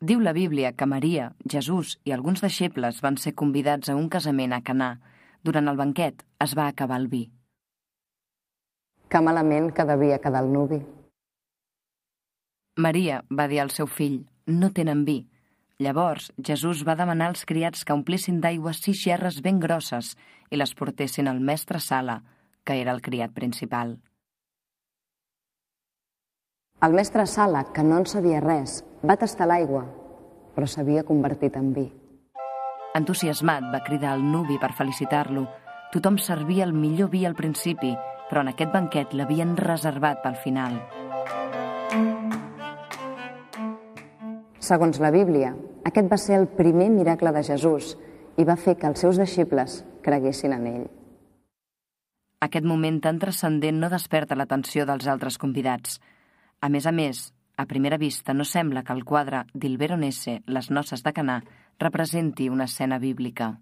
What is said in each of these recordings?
Diu la Bíblia que Maria, Jesús i alguns deixebles van ser convidats a un casament a Canà. Durant el banquet es va acabar el vi. Que malament que devia quedar el nuvi. Maria va dir al seu fill, no tenen vi. Llavors, Jesús va demanar als criats que omplissin d'aigua sis gerres ben grosses i les portessin al mestre Sala, que era el criat principal. El mestre Sala, que no en sabia res, va tastar l'aigua, però s'havia convertit en vi. Entusiasmat va cridar al nuvi per felicitar-lo. Tothom servia el millor vi al principi, però en aquest banquet l'havien reservat pel final. Segons la Bíblia, aquest va ser el primer miracle de Jesús i va fer que els seus deixebles creguessin en ell. Aquest moment tan transcendent no desperta l'atenció dels altres convidats. A més a més, a primera vista no sembla que el quadre d'Il Veronese, Les noces de Canà, representi una escena bíblica.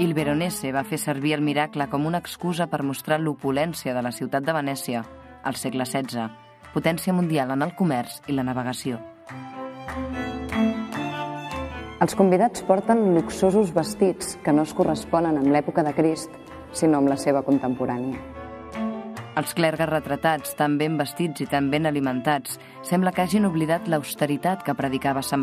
Il Veronese va fer servir el miracle com una excusa per mostrar l'opulència de la ciutat de Venècia al segle XVI, potència mundial en el comerç i la navegació. Els convidats porten luxosos vestits que no es corresponen amb l'època de Crist, sinó amb la seva contemporània. Els clergues retratats, tan ben vestits i tan ben alimentats, sembla que hagin oblidat l'austeritat que predicava Sant